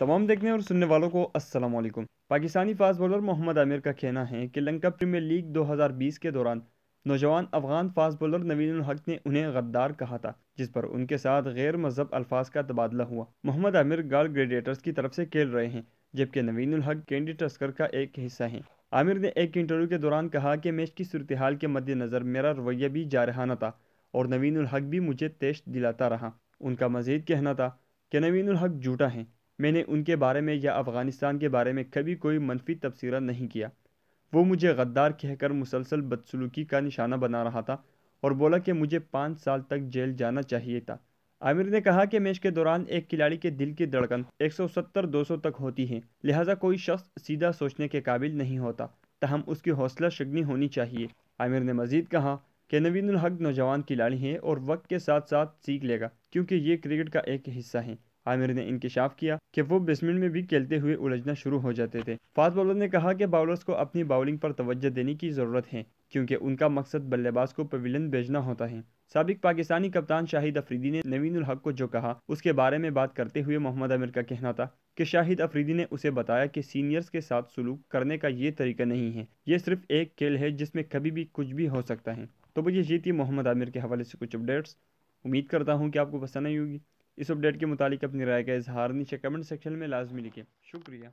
तमाम देखने और सुनने वालों को अस्सलाम वालेकुम। पाकिस्तानी फास्ट बॉलर मोहम्मद आमिर का कहना है कि लंका प्रीमियर लीग 2020 के दौरान नौजवान अफगान फास्ट बॉलर नवीन हक ने उन्हें गद्दार कहा था, जिस पर उनके साथ गैर मज़हब अल्फाज का तबादला हुआ। मोहम्मद आमिर गाल ग्रेडिएटर्स की तरफ़ से खेल रहे हैं, जबकि नवीन हक कैंडी टस्कर का एक हिस्सा है। आमिर ने एक इंटरव्यू के दौरान कहा कि मैच की सूरत हाल के मद्देनज़र मेरा रवैया भी जारहाना था और नवीन हक भी मुझे तेज दिलाता रहा। उनका मजीद कहना था कि नवीन हक झूठा है। मैंने उनके बारे में या अफ़गानिस्तान के बारे में कभी कोई मनफी तबसरा नहीं किया। वो मुझे गद्दार कहकर मुसलसल बदसलूकी का निशाना बना रहा था और बोला कि मुझे पाँच साल तक जेल जाना चाहिए था। आमिर ने कहा कि मैच के दौरान एक खिलाड़ी के दिल की धड़कन 170-200 तक होती है, लिहाजा कोई शख्स सीधा सोचने के काबिल नहीं होता, तहम उसकी हौसला शगनी होनी चाहिए। आमिर ने मजीद कहा कि नवीन हक नौजवान खिलाड़ी हैं और वक्त के साथ साथ सीख लेगा। क्योंकि ये क्रिकेट का एक हिस्सा है। आमिर ने इंकशाफ किया कि वो बेसमेंट में भी खेलते हुए उलझना शुरू हो जाते थे। फास्ट बॉलर ने कहा कि बाउलर्स को अपनी बाउलिंग पर तवज्जो देने की ज़रूरत है, क्योंकि उनका मकसद बल्लेबाज को पवेलियन भेजना होता है। सबक पाकिस्तानी कप्तान शाहिद अफरीदी ने नवीन उल हक को जो कहा, उसके बारे में बात करते हुए मोहम्मद आमिर का कहना था कि शाहिद अफरीदी ने उसे बताया कि सीनियर्स के साथ सलूक करने का ये तरीका नहीं है। ये सिर्फ़ एक खेल है जिसमें कभी भी कुछ भी हो सकता है। तो मुझे ये थी मोहम्मद आमिर के हवाले से कुछ अपडेट्स उम्मीद करता हूँ कि आपको पसंद आई होगी। इस अपडेट के मुतालिक अपनी राय का इजहार नीचे कमेंट सेक्शन में लाजमी लिखें। शुक्रिया।